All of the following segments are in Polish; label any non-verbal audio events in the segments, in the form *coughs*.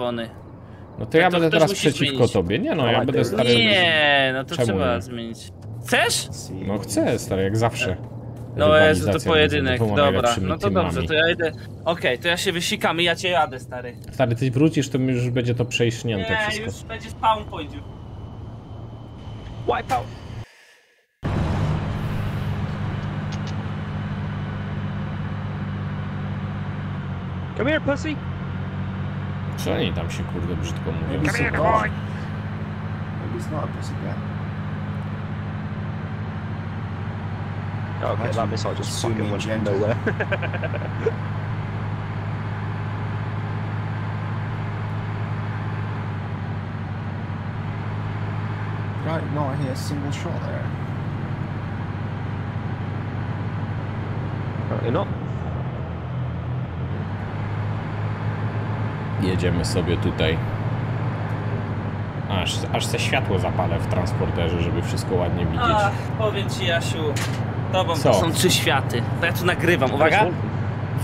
czerwony. No to ja to będę teraz przeciwko zmienić. tobie. Nie no, ja Ale będę to- stary... Nie, no to Czemu trzeba nie? zmienić. Chcesz? No chcę, stary, jak zawsze. No Jezu, to pojedynek, dobra. No to teamami. dobrze, to ja idę. Okej, to ja się wysikam i ja cię jadę, stary. Stary, ty wrócisz, to już będzie to przejśnięte Nie, wszystko. już będzie spawn point już. Wipe out. Come here, pussy. Co oni tam się kurde brzydko mówią? Maybe it's dog. Maybe it's not a pussy cat. Okay, that missile just fucking went gender. nowhere. Right, not hear a single shot there. Apparently not. Jedziemy sobie tutaj. Aż, aż se światło zapalę w transporterze, żeby wszystko ładnie widzieć. Ach, powiem ci, Jasiu. Tobą Co? to są trzy światy. To ja tu nagrywam. Uwaga.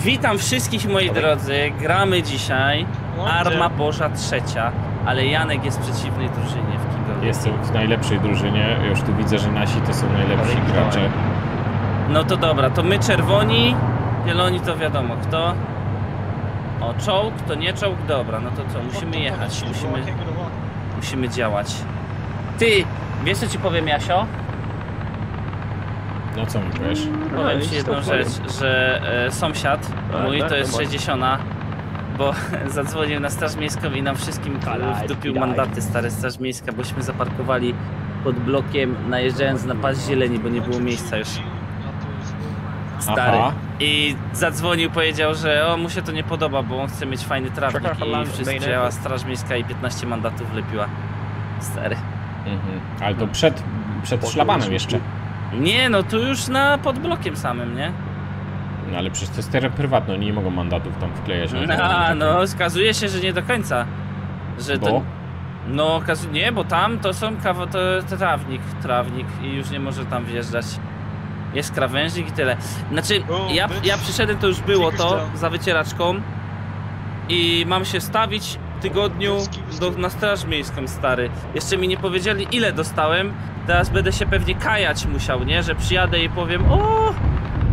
Witam wszystkich moi drodzy. Gramy dzisiaj. Arma Boża trzecia. Ale Janek jest w przeciwnej drużynie w Kingowie. Jestem w najlepszej drużynie. Już tu widzę, że nasi to są najlepsi gracze. No to dobra, to my czerwoni, zieloni to wiadomo kto. O, czołg to nie czołg, dobra, no to co, musimy jechać, musimy, musimy działać. Ty, wiesz co ci powiem Jasio? No co mi powiesz? Powiem ci jedną rzecz, że e, sąsiad A, mój tak, to jest to ma- 60, bo *laughs* zadzwonił na straż miejską i nam wszystkim wdupił mandaty stare straż miejska, bośmy zaparkowali pod blokiem najeżdżając na pas zieleni, bo nie było miejsca już. Stary. Aha. I zadzwonił, powiedział, że o, mu się to nie podoba, bo on chce mieć fajny trawnik i wszystko airport. straż miejska i 15 mandatów wlepiła. Stary. Mhm. Ale to przed, przed szlabanem jeszcze. Nie, no tu już na pod blokiem samym, nie? No ale przecież to jest teren prywatny, oni nie mogą mandatów tam wklejać. A, terenie no, skazuje się, że nie do końca. Że Bo? to. No, nie, bo tam to są kawa, to, to trawnik, trawnik i już nie może tam wjeżdżać. Jest krawężnik i tyle. Znaczy, ja, ja przyszedłem, to już było to za wycieraczką i mam się stawić w tygodniu do, na straż miejską, stary. Jeszcze mi nie powiedzieli, ile dostałem. Teraz będę się pewnie kajać musiał, nie? Że przyjadę i powiem, o,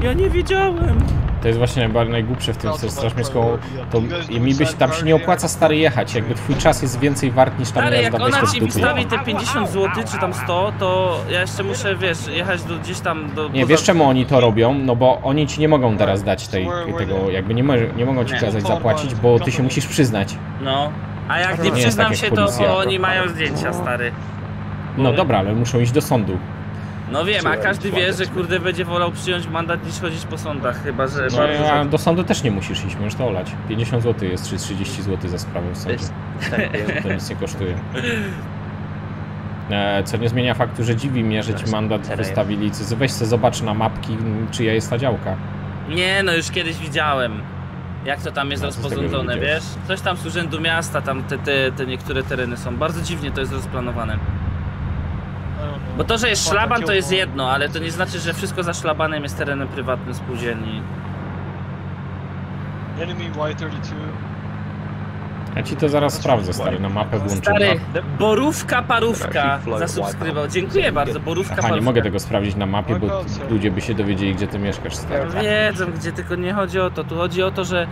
ja nie wiedziałem. To jest właśnie najbardziej najgłupsze w tym, co miejską, to i mi byś tam się nie opłaca stary jechać, jakby twój czas jest więcej wart niż tam Stary, jak jazda ona ci wystawi te 50 zł, czy tam 100, to ja jeszcze muszę, wiesz, jechać do, gdzieś tam do... Nie, poza- wiesz czemu oni to robią? No bo oni ci nie mogą teraz dać tej, tego, jakby nie, mo nie mogą ci Nie. kazać zapłacić, bo ty się musisz przyznać. No. A jak nie nie jest przyznam tak się, to policja. oni mają zdjęcia, stary. No dobra, ale muszą iść do sądu. No wiem, a każdy wie, że kurde będzie wolał przyjąć mandat niż chodzić po sądach, chyba że No bardzo... a do sądu też nie musisz iść, możesz to olać. 50 zł jest, czy 30 zł za sprawę w sądzie. 10 To nic nie kosztuje. E, Co nie zmienia faktu, że dziwi mnie, że ci mandat wystawili. Weź se zobacz na mapki, czyja jest ta działka. Nie, no już kiedyś widziałem. Jak to tam jest No, rozporządzone, wiesz? Coś tam z urzędu miasta, tam te, te, te niektóre tereny są. Bardzo dziwnie to jest rozplanowane. Bo to, że jest szlaban, to jest jedno, ale to nie znaczy, że wszystko za szlabanem jest terenem prywatnym spółdzielni. Enemy Y32. Ja ci to zaraz sprawdzę, stary, na mapę włączę. Stary, borówka parówka zasubskrybował. Dziękuję bardzo, borówka Aha, parówka. nie mogę tego sprawdzić na mapie, bo ludzie by się dowiedzieli, gdzie ty mieszkasz, stary. Wiedzą gdzie, tylko nie chodzi o to. Tu chodzi o to, że,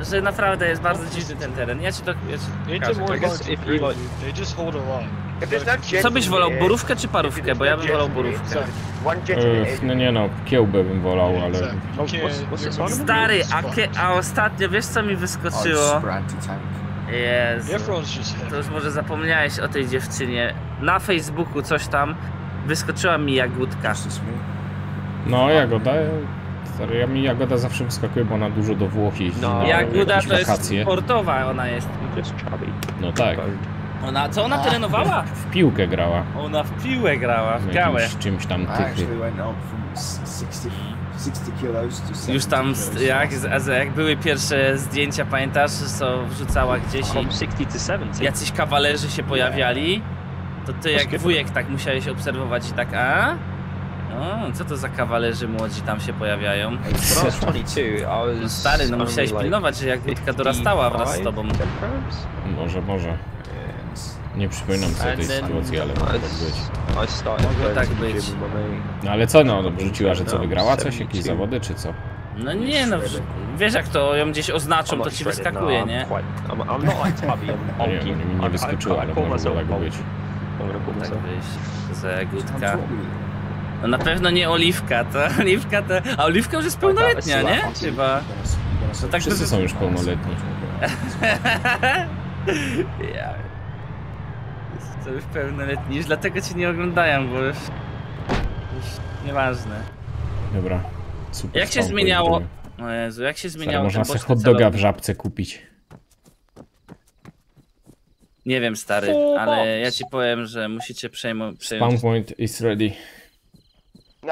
że naprawdę jest bardzo dziwny ten teren. Ja ci to ja ci They pokażę. I guess if you They just hold a. No Co byś wolał, borówkę czy parówkę? Bo ja bym wolał borówkę. Ech, no nie no, kiełbę bym wolał, ale... One? Stary, a, kie, a ostatnio wiesz co mi wyskoczyło? Jezu. To już może zapomniałeś o tej dziewczynie. Na Facebooku coś tam wyskoczyła mi jagódka. No, Jagoda... Stary, ja mi Jagoda zawsze wyskakuje, bo ona dużo do Włoch jeździ No, Jagoda to jest sportowa, ona jest. No tak, Ona, co ona trenowała? w piłkę grała. Ona w piłę grała, w gałę. jakimś czymś tam tychy. actually went up from s- 60, 60 kilos to 70 Już tam, z- jak, z- jak były pierwsze zdjęcia, pamiętasz, co wrzucała gdzieś i 60 to 70. jacyś kawalerzy się pojawiali, to ty jak wujek tak musiałeś obserwować i tak, a? O, co to za kawalerzy młodzi tam się pojawiają? When I was 22, I No stary, no musiałeś pilnować, że jak Wódka dorastała wraz z tobą. 55 kilograms. Może, może. Nie przypominam sobie tej sytuacji, ale mogło tak być. Mogło tak być. No ale co, no, wrzuciła, że co, wygrała coś? Jakieś zawody, czy co? No nie no, wiesz jak to ją gdzieś oznaczą, to ci wyskakuje, no, nie? No *laughs* nie, nie, mi nie I ale może tak być. Tak wyjść. Za Gutka. No na pewno nie Oliwka, to *laughs* Oliwka to... A Oliwka już jest pełnoletnia, nie? Chyba. No tak Wszyscy są już pełnoletni. *laughs* Ja. To już pełnoletni, już dlatego cię nie oglądają, bo już... Już nieważne. Dobra. Super Jak się zmieniało... O Jezu, jak się Stary, zmieniało można ten sobie hot doga w żabce kupić. Nie wiem, stary, ale ja ci powiem, że musicie przejmo- Spawn przejąć... point is ready.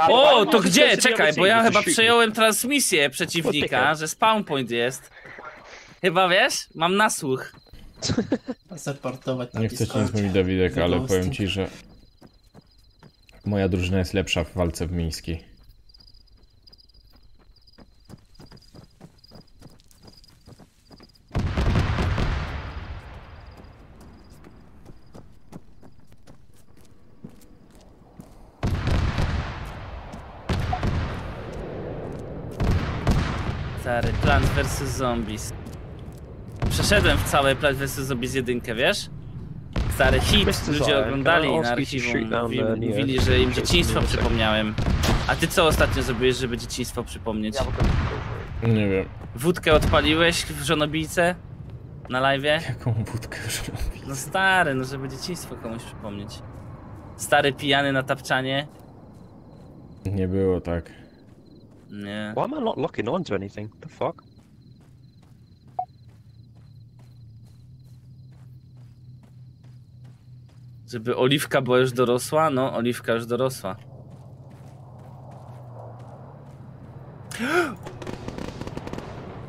O, to gdzie? Czekaj, bo ja chyba przejąłem transmisję przeciwnika, że spawn point jest. Chyba wiesz? Mam nasłuch. *laughs* Zaportować na Nie chcę ci nic mówić, Dawidek, ale powiem ci, że moja drużyna jest lepsza w walce w mińskiej. Stary, Plants vs Zombies. Przeszedłem w całe Plants vs Zombies jedynkę, wiesz? Stary hit, ludzie oglądali na to archiwum, shoot down mówi, the near- mówili, że im dzieciństwo przypomniałem. A ty co ostatnio zrobiłeś, żeby dzieciństwo przypomnieć? Nie wiem, Wódkę odpaliłeś w żonobijce? Na live'ie? jaką wódkę już robi. No stary, no żeby dzieciństwo komuś przypomnieć. Stary pijany na tapczanie? Nie było tak. Nie. Why am I not locking onto anything? The fuck? Żeby Oliwka była już dorosła? No, Oliwka już dorosła. *gasps*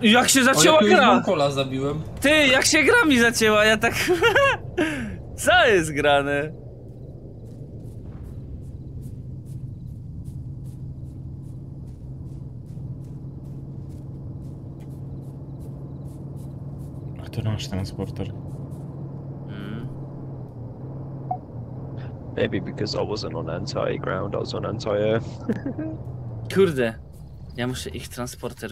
Jak się zacięła O, gra? Monkola zabiłem. Ty, jak się gra mi zacięła, ja tak... *laughs* Co jest grane? A to nasz transporter. Maybe because I wasn't on anti-ground, I was on anti-air. *laughs* Kurde. Ja muszę ich transporter...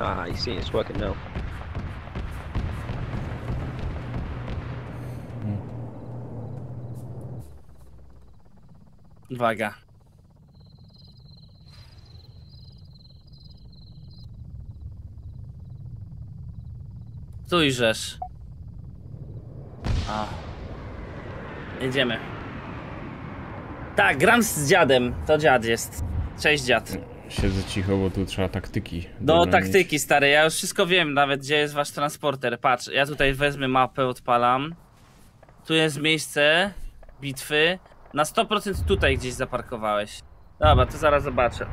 Ah, you see, it's working now. Uwaga. Stójrzesz. A. Jedziemy. Tak, gram z dziadem. To dziad jest. Cześć dziad. Siedzę cicho, bo tu trzeba taktyki. No dobre taktyki stary, ja już wszystko wiem nawet gdzie jest wasz transporter. Patrz, ja tutaj wezmę mapę, odpalam. Tu jest miejsce bitwy. Na 100% tutaj gdzieś zaparkowałeś. Dobra, to zaraz zobaczę.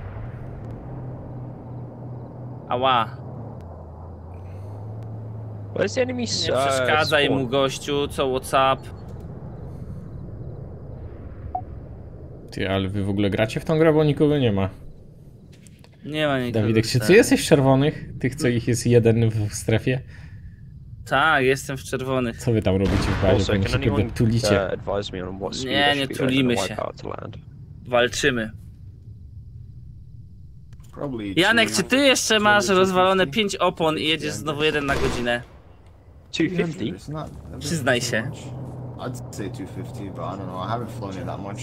Ała, Where's the enemy nie przeszkadzaj mu gościu, co Whatsapp. Ty, ale wy w ogóle gracie w tą grę, bo nikogo nie ma. Nie ma nikogo. Dawidek, czy ty jesteś w czerwonych? Tych, co ich jest jeden w strefie? Tak, jestem w czerwonych. Co wy tam robicie w bazie? Also, się anyone tulicie. uh, advise me on what speed Nie, nie tulimy się. Walczymy. Probably. Janek, czy ty jeszcze masz 250? rozwalone 5 opon i jedziesz znowu jeden na godzinę? 250? It's not- that doesn't Przyznaj się. I'd say 250, but I don't know. I haven't flown it that much.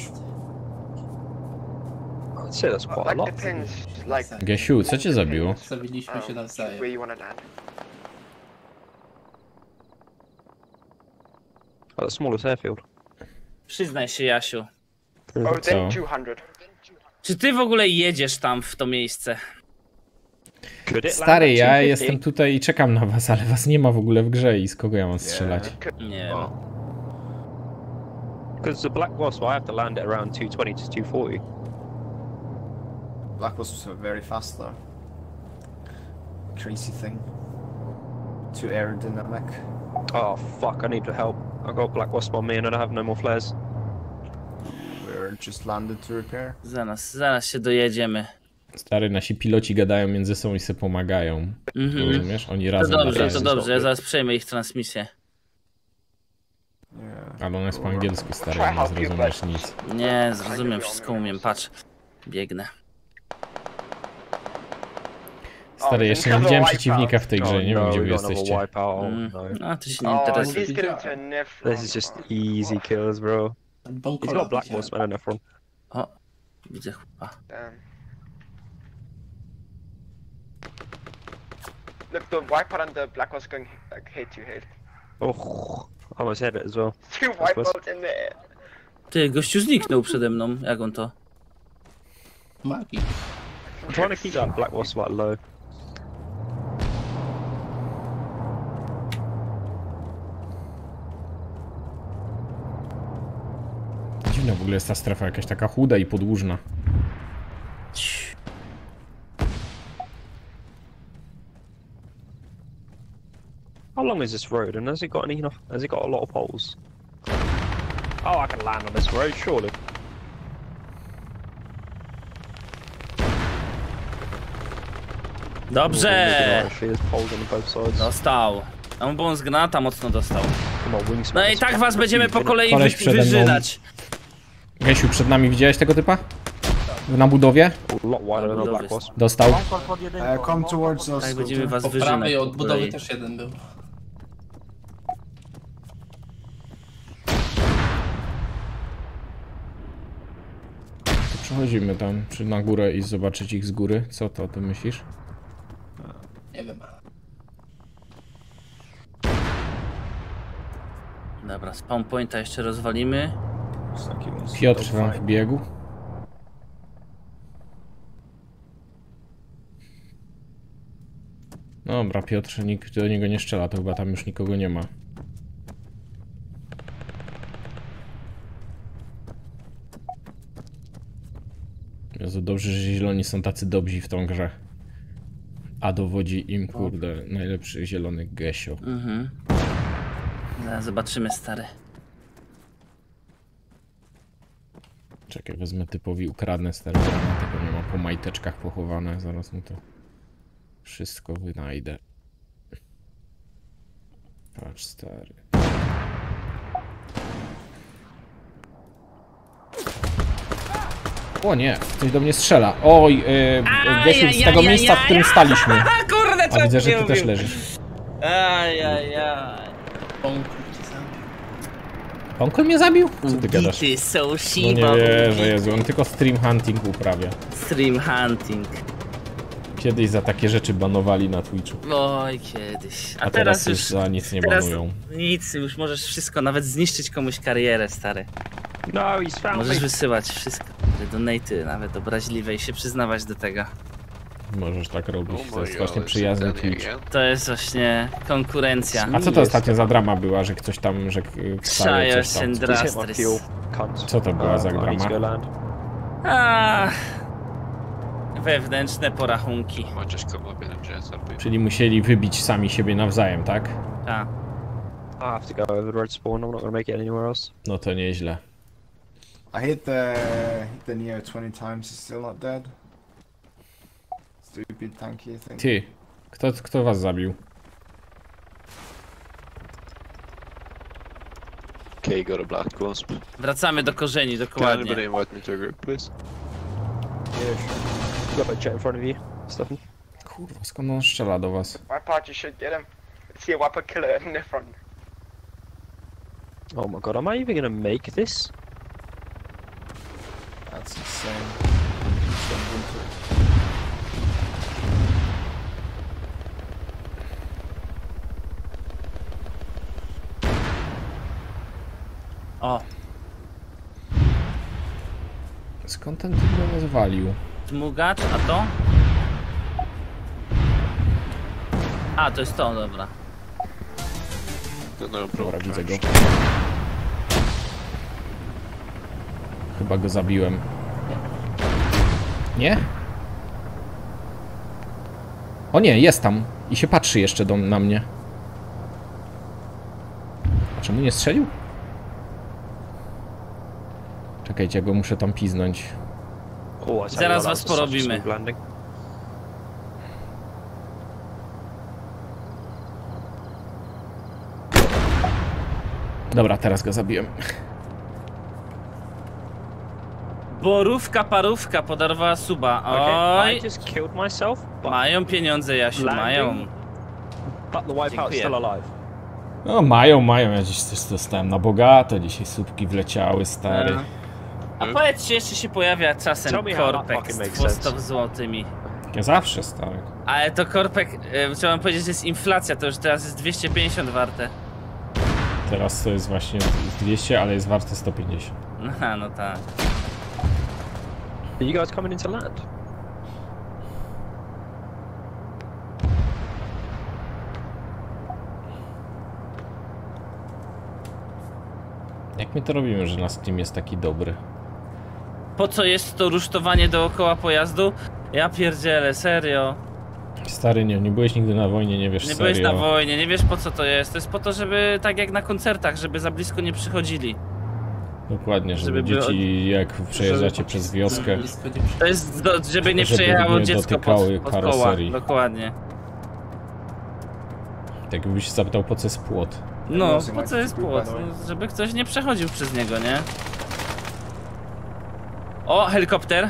I'd say that's quite a lot. depends, like Gesiu, co cię zabiło? Zabiliśmy się um, nawzajem. the smallest airfield. Przyznaj się, Jasiu. Oh, Co? then 200. Czy ty w ogóle jedziesz tam w to miejsce? Stary, ja 250? jestem tutaj i czekam na was, ale was nie ma w ogóle w grze i z kogo ja mam strzelać? Nie. Oh, Because the Black Wasp, I have to land at around 220 to 240. Black Wasps are very fast though. Crazy thing. too aerodynamic. Oh fuck! I need to help. I got Black Wasp on me and I don't have no more flares. We're just landed to repair. Zaraz, zaraz się dojedziemy. Stary, nasi piloci gadają między sobą i sobie pomagają. Mhm. Rozumiesz? Oni To razem dobrze, latają. to dobrze, ja zaraz przejmę ich transmisję. Ale ona jest po angielsku, stary, nie zrozumiesz nic. Nie, zrozumiem, wszystko umiem, patrz. Biegnę. Stary, jeszcze nie widziałem przeciwnika w tej grze, nie wiem no, gdzie we wy another jesteście. Mm. no. No, to się nie interesuje. to. This is just easy kills, bro. He's got Black Wasp and a Nephron. O, widzę chłopa. Look, the wipeout and the black was going like head to head. Oh, I almost had it as well. *laughs* Two white wipeouts in there. Ty, gościu zniknął przede mną, jak on to? Magii. I'm trying to keep that Black Wasp like low. Dziwna w ogóle jest ta strefa, jakaś taka chuda i podłużna. Cii. Long is this road? And has it got any? enough- Has it got a lot of poles? Oh, I can land on this road, surely. Dobrze! Dostał. On z granata mocno dostał. No i tak was będziemy po kolei Koleś wy wyżynać. Gesiu, przed nami widziałeś tego typa? Na budowie? Dostał. Come towards us. Tak będziemy was Po wyżynać prawej po od budowy też jeden był. To Przechodzimy tam czy na górę i zobaczyć ich z góry. Co to, ty myślisz? Nie wiem. Dobra, spawn pointa jeszcze rozwalimy. Piotr wam dogfight. wbiegł. Dobra, Piotr, nikt do niego nie strzela, to chyba tam już nikogo nie ma. Jezu, dobrze, że zieloni są tacy dobrzy w tą grze. A dowodzi im, kurde, najlepszy zielony Gesio. Mhm. Zaraz zobaczymy, stary. Czekaj, wezmę typowi, ukradnę stare granaty, bo nie ma po majteczkach pochowane, zaraz mu to wszystko wynajdę. Patrz, stary. O nie, ktoś do mnie strzela. Oj, yy, Gesiu, z tego miejsca, w którym staliśmy. A *laughs* kurde, A widzę, że ty też leżysz. Ajajaj. Onkol mnie zabił? Co ty gadasz? Ty są No nie wierzę, Jezu, on tylko stream hunting uprawia. Stream hunting. Kiedyś za takie rzeczy banowali na Twitchu. Oj, kiedyś. A, A teraz, teraz już za nic nie banują. nic, już możesz wszystko, nawet zniszczyć komuś karierę, stary. No, found Możesz wysyłać wszystko. Donaty, nawet obraźliwe i się przyznawać do tego. Możesz tak robić, to jest właśnie przyjazny Twitch. To jest właśnie konkurencja. A co to ostatnio za drama była, że ktoś tam, że k- wstaje coś tam? Co to była za I drama? A, wewnętrzne porachunki. Czyli musieli wybić sami siebie nawzajem, tak? I else. No to nieźle. I hit the hit the Neo 20 times. He's still not dead. Stupid tanky thing. Ty, kto, kto was zabił? Okay, got a black wasp. wracamy do korzeni, Can dokładnie. anybody invite me to a group, please? Yeah, sure. Got a jet in front of you, Stefan. Kurwa, skąd on strzela do was? Wipeout, you should get him. See a wipeout killer in Nephron. Oh my god, am I even gonna make this? That's insane. O, Skąd ten typ go zwalił? dmugacz, a to? A, to jest to, dobra. Dobra, widzę go. Chyba go zabiłem. Nie? O nie, jest tam. I się patrzy jeszcze do, na mnie. Czemu nie strzelił? Czekajcie, ja go muszę tam piznąć. Zaraz was a porobimy. Dobra, teraz go zabiłem. Borówka, parówka podarowała suba. Okay, Oj, I just killed myself, but, mają pieniądze, Jasiu, Landing? mają. but the wipeout's still alive. No mają, mają, ja dziś coś dostałem na bogato, dzisiaj słupki wleciały, stary. A powiedz, czy jeszcze się pojawia czasem korpek z makes 200 sense. złotymi. Ja zawsze, stary. Ale to korpek, e, trzeba wam powiedzieć, że jest inflacja, to już teraz jest 250 warte. Teraz to jest właśnie 200, ale jest warte 150. Aha, *laughs* no tak. Are you guys coming into land? Jak my to robimy, że nasz team jest taki dobry? Po co jest to rusztowanie dookoła pojazdu? Ja pierdzielę, serio. Stary, nie, nie byłeś nigdy na wojnie, nie wiesz Nie serio. byłeś na wojnie, nie wiesz po co to jest. To jest po to, żeby tak jak na koncertach, żeby za blisko nie przychodzili. Dokładnie, żeby, Żeby dzieci, jak przejeżdżacie przez wioskę. To jest, do, żeby nie Żeby przejechało nie dziecko pod, pod koła. karoserii. Dokładnie. tak jakbyś się zapytał, po co jest płot. No, po co jest płot? No, żeby ktoś nie przechodził przez niego, nie? O, helikopter!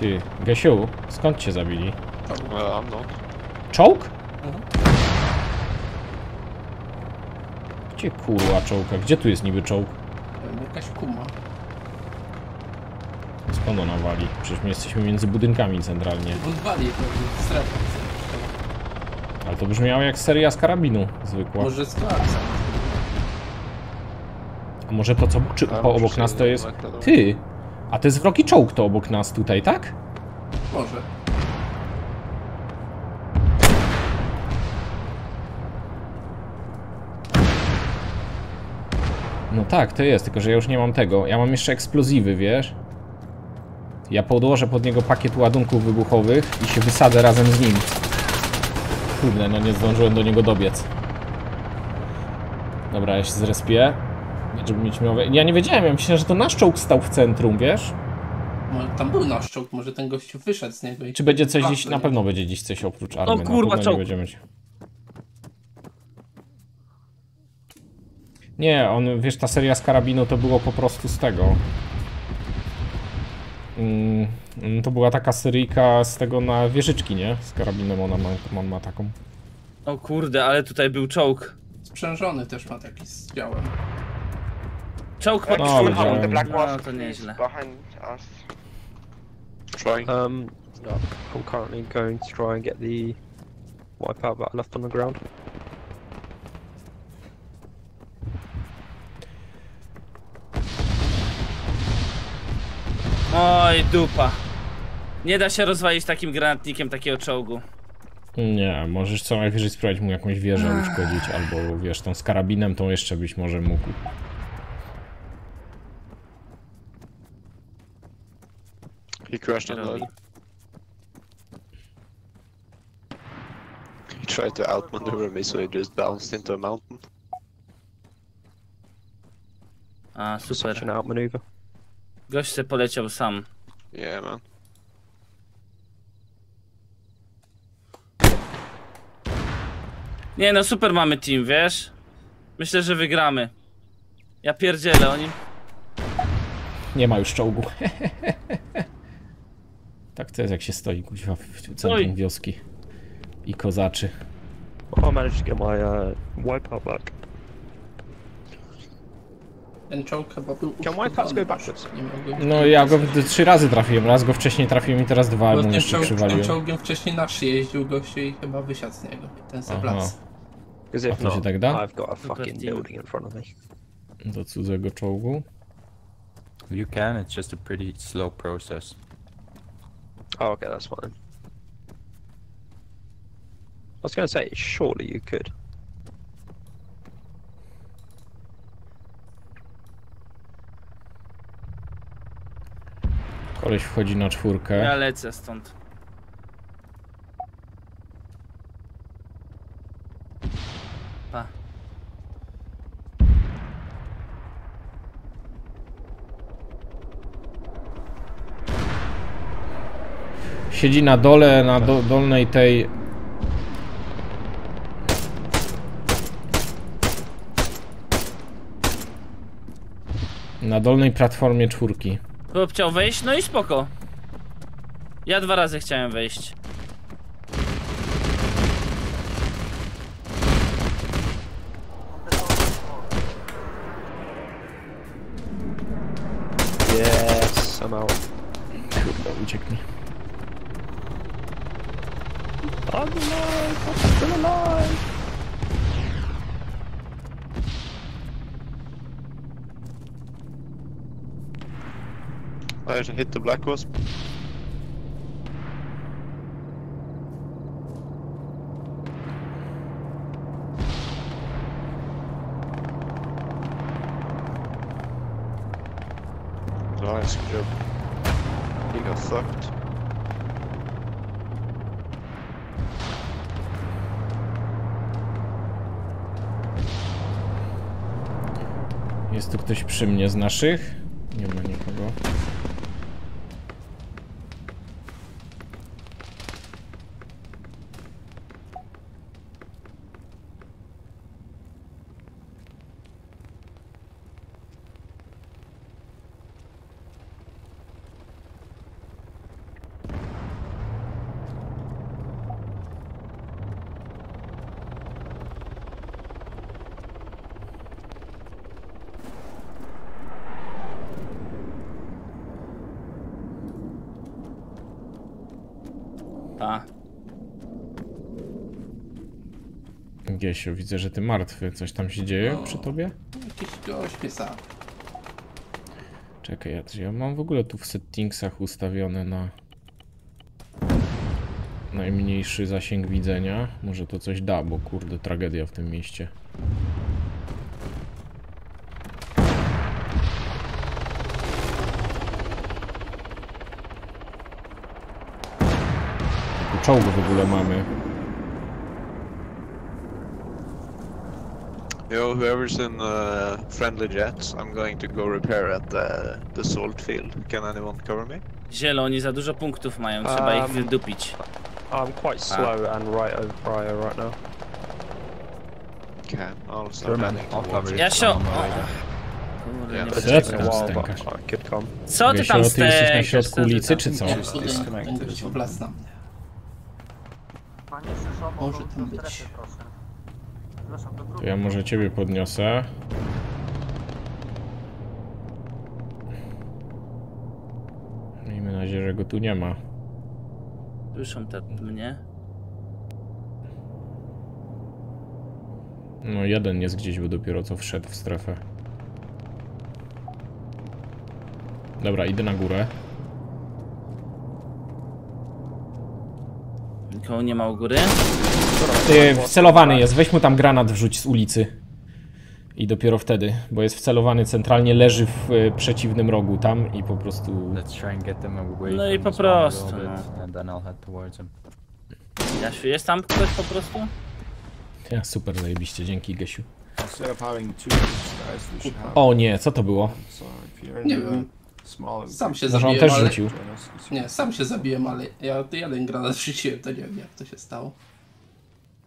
Ty, Gesiu, skąd cię zabili? Well, I'm not. Czołg? Mhm. Gdzie kurwa czołka? Gdzie tu jest niby czołg? Jakaś kuma. Skąd ona wali? Przecież my jesteśmy między budynkami centralnie. On wali pewnie strefę. Ale to brzmiało jak seria z karabinu zwykła. Może z klarca. A może to co czy, po obok nas to jest... Ty! A to jest wrogi czołg to obok nas tutaj, tak? Może. No tak, to jest, tylko że ja już nie mam tego. Ja mam jeszcze eksplozywy, wiesz? Ja podłożę pod niego pakiet ładunków wybuchowych i się wysadzę razem z nim. Kurde, no nie zdążyłem do niego dobiec. Dobra, ja się zrespię. Żeby mieć miałe... Ja nie wiedziałem, ja myślałem, że to nasz czołg stał w centrum, wiesz? Może tam był nasz czołg, może ten gościu wyszedł z niego i... Czy będzie coś A, dziś? Na pewno będzie dziś coś oprócz army. kurwa, na pewno czołg. nie będziemy... Nie, on, wiesz, ta seria z karabinu to było po prostu z tego. Mm, mm, to była taka seryjka z tego na wieżyczki, nie? Z karabinem ona ma, on ma taką. O kurde, ale tutaj był czołg. Sprzężony też ma taki z białem. Czołg pod No, widziałem. the black No, to nieźle. behind us. Trying. Um, no, I'm currently going to try and get the wipeout that I left on the ground. Oj, dupa. Nie da się rozwalić takim granatnikiem takiego czołgu. Nie, możesz co najwyżej spróbować mu jakąś wieżę uszkodzić, albo wiesz, tą z karabinem tą jeszcze byś może mógł. He crashed on Robi. the. He tried to outmaneuver me, so he just bounced into a mountain. A, Such super. an outmaneuver. Gość se poleciał sam. Yeah, man. Nie no, super mamy team, wiesz? Myślę, że wygramy. Ja pierdzielę, oni... Nie ma już czołgu. *laughs* tak to jest jak się stoi kuźwa w centrum Oj. wioski. I kozaczy. Oh, I managed to get my uh, wipeout back. Ten czołg chyba był Can go backwards? Nie mogłem... No ja go trzy razy trafiłem, raz go wcześniej trafiłem i teraz dwa Bo mu ten, jeszcze czołg, tym przywaliłem. czołgiem wcześniej nasz jeździł gościu i chyba wysiadł z niego. Ten Aha. seblac. Because A if to się not, tak da? I've got a fucking building in front of me. Do cudzego czołgu. You can, it's just a pretty slow process. Oh, okay, that's fine. I was going to say, surely you could. Koleś wchodzi na czwórkę. Ja lecę stąd. Pa. Siedzi na dole, na do, dolnej tej na dolnej platformie czwórki. Chłop chciał wejść, no i spoko. Ja dwa razy chciałem wejść. Yes, I'm out. Kurde, uciekł mi. I'm alive. I'm still I just hit the black wasp. Nice good job. He got fucked. Jest tu ktoś przy mnie z naszych? Nie ma nikogo. Pa. Widzę, że ty martwy. Coś tam się dzieje No. przy tobie? Jakiś gość. Czekaj, ja, ja mam w ogóle tu w settingsach ustawione na najmniejszy zasięg widzenia. Może to coś da, bo kurde, tragedia w tym mieście. Tu czołgu w ogóle mamy. Yo, whoever's in uh, friendly jets, I'm going to go repair at the, the salt field. Can anyone cover me? Zieloni za dużo punktów mają, trzeba ich Um, wydupić. I'm quite slow and right over Briar right now. Can. I'll start. Kurde, Ja It's Co ty tam stękasz? Jesteś na środku ulicy, czy co? Może tam być. To ja może ciebie podniosę. Miejmy nadzieję, że go tu nie ma. Słyszą te mnie? No jeden jest gdzieś, bo dopiero co wszedł w strefę. Dobra, idę na górę. Nikogo nie ma u góry? Ty, wcelowany jest, weź mu tam granat wrzuć z ulicy. I dopiero wtedy, bo jest wcelowany centralnie, leży w e, przeciwnym rogu tam i po prostu... Let's try and get them away No from i po a prostu, little no. bit, and then I'll head towards them. Jasiu, jest tam ktoś po prostu? Ja, super, zajebiście, dzięki Gesiu. Instead of having two of these guys, we should have. O nie, co to było? So if you're Nie wiem. Sam się Może on zabiłem, też ale... rzucił. join us, 'cause Nie, sam się zabiłem, ale ja jeden granat *laughs* rzuciłem, to nie wiem jak to się stało.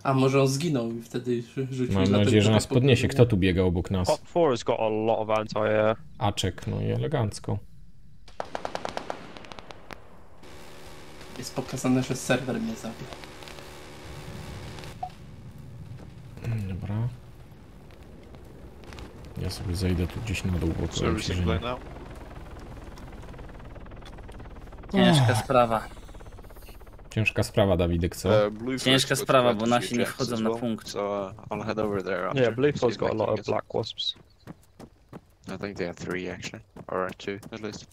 A może on zginął i wtedy rzu- rzucił Mam nadzieję, że nas podniesie. Kto tu biegał obok nas? 4 has got a lot of anti-air. Aczek, no i elegancko. Jest pokazane, że serwer mnie zabił. Dobra. Ja sobie zejdę tu gdzieś na dół, bo to nie. now. Ciężka sprawa. Ciężka sprawa, Dawidek, co? Uh, Blue Ciężka sprawa, bo nasi nie wchodzą na punkt. So uh, I'll head over there after. Yeah, Blue see For's if got a lot of black wasps. I think they have three actually, or two at least.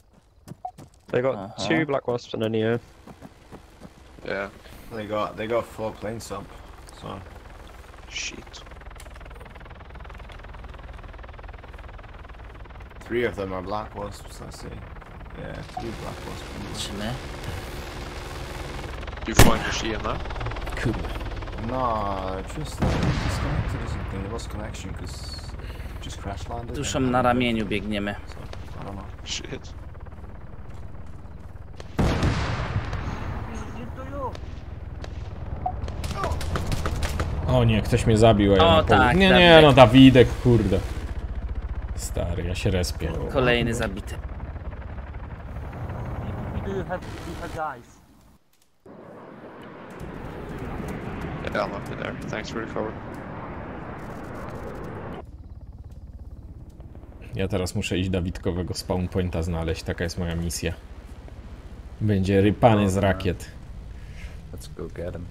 They got Uh-huh. two black wasps and a neo. Yeah. They got they got four planes up. So Shit. three of them are black wasps. I see. Yeah, three black wasps. You find your CMO? Cool. Nah, just disconnected or something. It lost connection because just crash landed. Na ramieniu biegniemy. Shit. O nie, ktoś mnie zabił, a ja o, tak, Nie, Dawidek. nie, no Dawidek, kurde. Stary, ja się respię. Kolejny zabity. You have, you have Yeah, I'm up in there. Thanks for the cover. Ja teraz muszę iść Dawidkowego spawn pointa znaleźć, taka jest moja misja. Będzie rypany z rakiet. Let's go get him.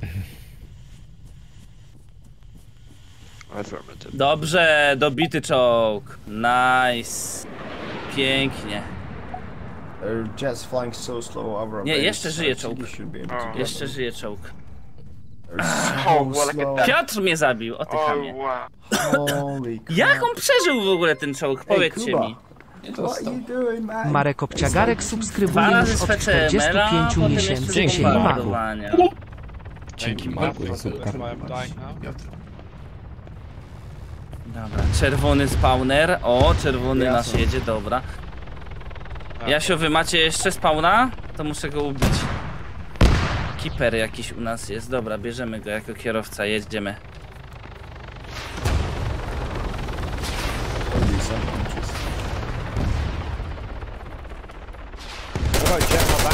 Dobrze, dobity czołg. Nice. Pięknie. They're jets flying so slow over our Nie, jeszcze I żyje czołg. Jeszcze żyje czołg. Oh, that. Piotr mnie zabił, o ty Oh, chamie. wow. Jak on przeżył w ogóle ten czołg? Powiedzcie mi. Doing? Marek Obciagarek subskrybuje już od PCML-a, 45 potem miesięcy. Dzięki, bombardowania. Dzięki. Piotr. Dobra, czerwony spawner. O, czerwony Ja nasz co? jedzie, dobra. Jasio, wy macie jeszcze spawna? To muszę go ubić. Keeper jakiś u nas jest. Dobra, bierzemy go jako kierowca, jedziemy.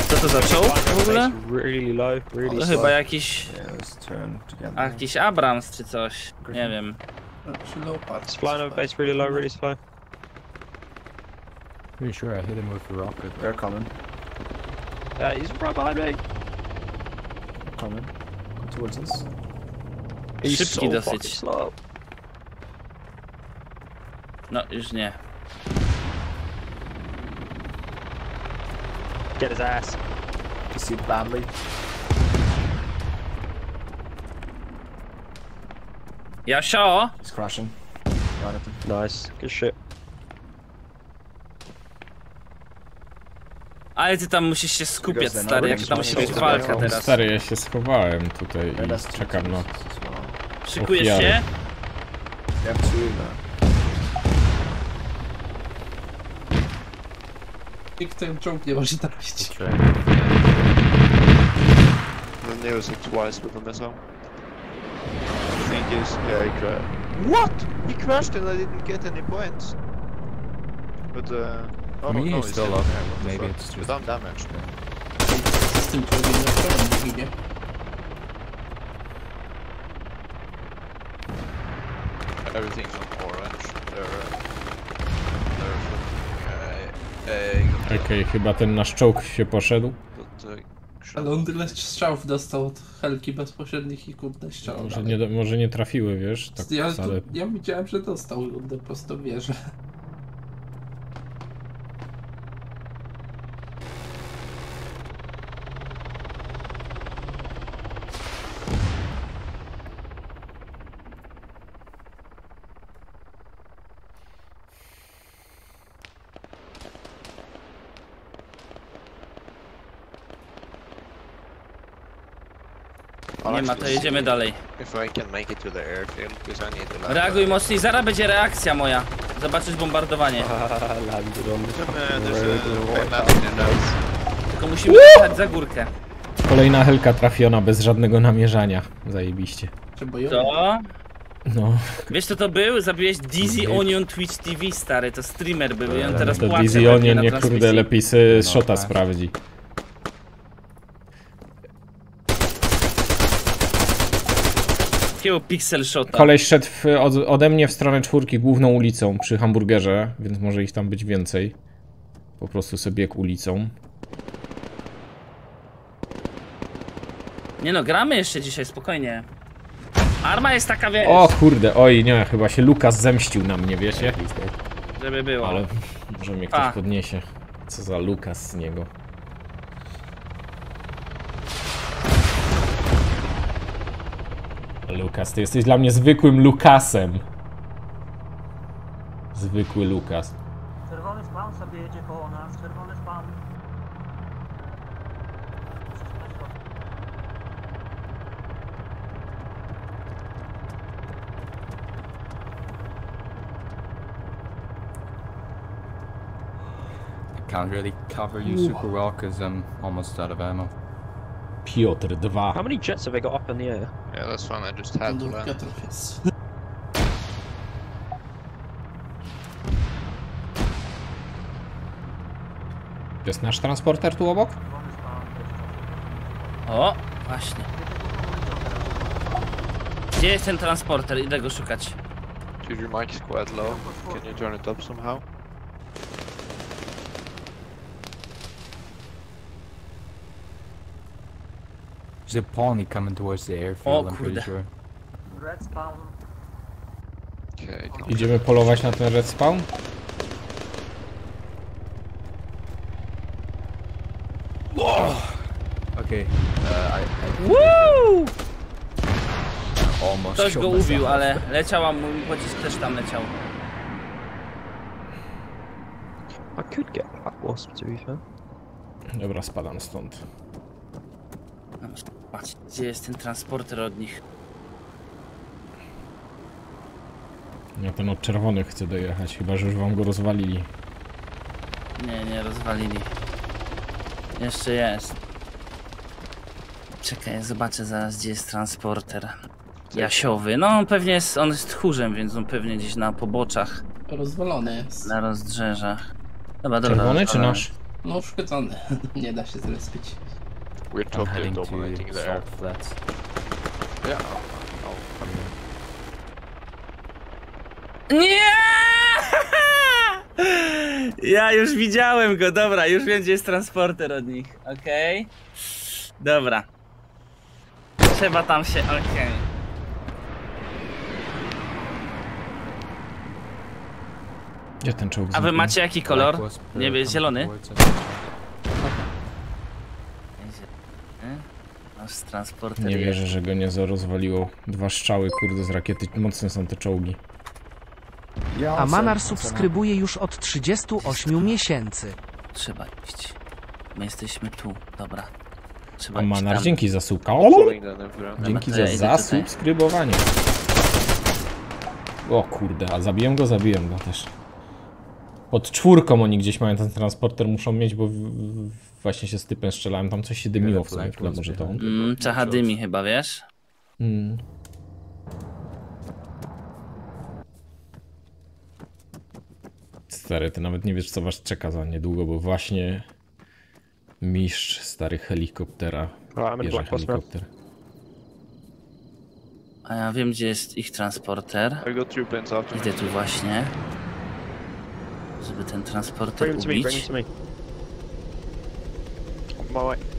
Co to za czołg w ogóle? To chyba jakiś... A, jakiś Abrams czy coś. Nie wiem. Over base really low, really slow. Pretty sure I hit him with a rocket. They're coming. Yeah, he's right behind me. They're coming. Come towards us. He's Szybki so dosyć. fucking slow. No, już nie. Get his ass. You see it badly. Jasio! He's crashing. Right at them. Nice, good shit. Ale ty tam musisz się skupiać, Because stary, jak tam jest going walka teraz. Stary, ja się schowałem tutaj i czekam na... well. Szykujesz ofiary. się? Have two there. Nikt ten czołg nie może trafić. The news hit twice with the missile. I think he's yeah he crashed. What? He crashed and I didn't get any points. But uh, oh Me, no, he's still up. Maybe it's just- But I'm damaged. Everything's on orange. They're they're Okej, chyba ten nasz czołg się poszedł. Ale on tyle strzałów dostał od helki bezpośrednich i kurde ściął. Może nie, może nie trafiły, wiesz? Tak ja, ja widziałem, że dostał prosto w wieżę. Ma, to jedziemy dalej. If I can make it to the airfield, because I need to land. Reaguj mocniej, zaraz będzie reakcja moja. Zobaczysz bombardowanie. *laughs* Tylko musimy jechać za górkę. Kolejna helka trafiona bez żadnego namierzania. Zajebiście. To? No, Wiesz co to był? Zabiłeś Dizzy Onion Twitch TV, stary. To streamer był i on teraz to płacze Dizzy Onion nie kurde lepiej sobie No, shota tak. sprawdzi. Takiego pixel shota. Koleś szedł w, od, ode mnie w stronę czwórki główną ulicą przy hamburgerze, więc może ich tam być więcej. Po prostu sobie biegł ulicą. Nie no, gramy jeszcze dzisiaj, spokojnie. Arma jest taka, wiesz, O kurde, oj nie, chyba się Lukas zemścił na mnie, wiecie? żeby było. Ale może mnie ktoś A. podniesie. Co za Lukas z niego. Lukas, ty jesteś dla mnie zwykłym Lukasem. Zwykły Lukas. Czerwony spawn sobie jedzie koło nas, czerwony spawn. I can't really cover you super well because I'm almost out of ammo. Piotr 2. How many jets have they got up in the air? Yeah, that's fine. I just had to Do land. Piotrów jest. To jest nasz transporter tu obok? O, właśnie. Gdzie jest ten transporter? Idę go szukać. Dude, your mic is quite low. Can you turn it up somehow? There's a pony coming towards the airfield, I'm pretty sure. red spawn. Okay. Idziemy polować na ten red spawn? Okay, uh, I, I Woo! almost Ktoś go ubił, ale leciał, a mój pocisk też tam leciał. I could get Black Wasp to be fair. Dobra, spadam stąd. Patrz, gdzie jest ten transporter od nich? Ja ten od czerwonych chcę dojechać, chyba że już wam go rozwalili. Nie, nie, rozwalili. Jeszcze jest. Czekaj, zobaczę zaraz, gdzie jest transporter. Jasiowy. No, on pewnie jest, on jest tchórzem, więc on pewnie gdzieś na poboczach, Rozwalony jest. na rozbrzeżach. Dobra, dobra. Czerwony czy nasz? No uszkodzony. *laughs* Nie da się zrespić. We're I'm totally dominating to there. Flats. Yeah. Nie! Ja już widziałem go, dobra, już wiem gdzie jest transporter od nich, okej? Dobra. Trzeba tam się, okej. Gdzie ten czołg A wy macie jaki kolor? Nie wiem, zielony? Nasz transporter Nie wierzę, że go nie rozwaliło. Dwa strzały, kurde, z rakiety. Mocne są te czołgi. A Manar subskrybuje już od 38 miesięcy. Trzeba iść. My jesteśmy tu, dobra. Trzeba A iść Manar, tam. dzięki za suka. Dzięki ja za zasubskrybowanie. O kurde, a zabiłem go, zabiłem go też. Pod czwórką oni gdzieś mają ten transporter, muszą mieć, bo w, w, właśnie się z typem strzelałem, tam coś się dymiło w sumie, chwilę, może to on. Mm, czacha dymi chyba, wiesz? Mm. Stary, ty nawet nie wiesz co was czeka za niedługo, bo właśnie mistrz stary helikoptera in bierze helikopter. A ja wiem gdzie jest ich transporter. Idę tu właśnie. Żeby ten transporter ubić. My way.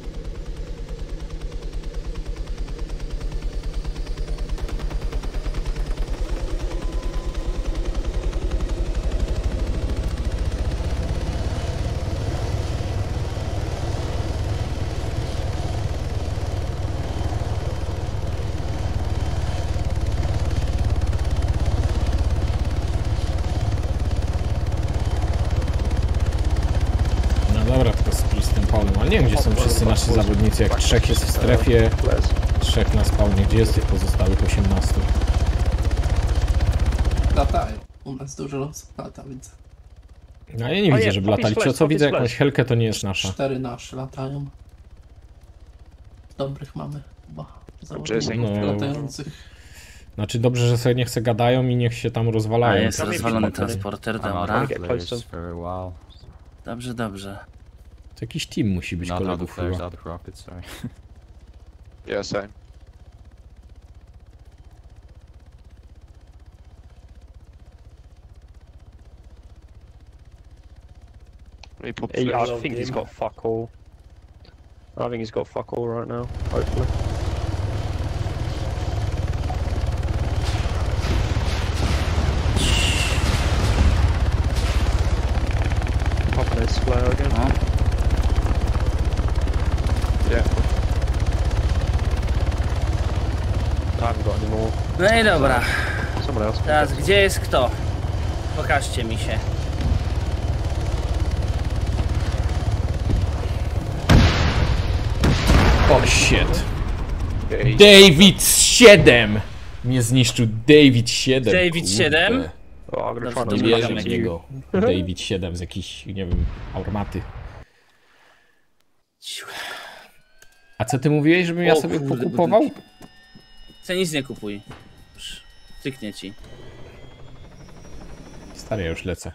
Trzech jest w strefie, trzech na spawnie, gdzie jest tych pozostałych 18? Latają. U nas dużo osób lata, więc No ja nie widzę, nie, żeby Poppy's latali. Co, Flash, co widzę Poppy's jakąś Flash. helkę, to nie jest nasza. cztery nasze latają. Dobrych mamy chyba. Chasing. No. Założonych latających. Znaczy dobrze, że sobie niech se gadają i niech się tam A rozwalają. jest Tam rozwalony jest transporter. transporter, I'm out dobra. of a. Dobrze, dobrze. To jakiś team musi być Not out of kolegów flares, chyba. out of rockets, sorry. *laughs* Yeah, same. Let me pop He, I think he's got fuck all. I think he's got fuck all right now, hopefully. No i dobra. Else. Teraz gdzie jest kto? Pokażcie mi się. O shit. David 7! Mnie zniszczył David 7. David kurde. 7? Oh, I'm gonna Dobrze, Nie wierzę w niego. David 7 z jakiejś, nie wiem, armaty. A co ty mówiłeś, żebym ja O sobie kurde, pokupował? Chcę nic nie kupuj. Psz, Cyknie ci. Stary, ja już lecę.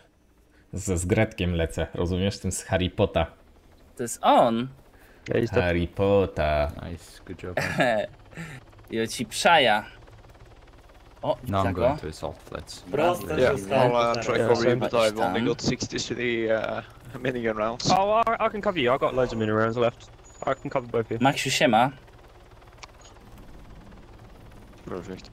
Ze zgretkiem lecę, rozumiesz? Tym z Harry Potta. To jest on. Harry Potta. Nice, good job. *laughs* I ci przaja. O, now I'm go. going to assault flats. Proste Yeah. I'll uh, try Yeah, cover you, same. but I've only got 63 uh, minigun rounds. Oh, I, I can cover you. I've got loads of mini rounds left. I can cover both of you. Maksiu siema. Perfect.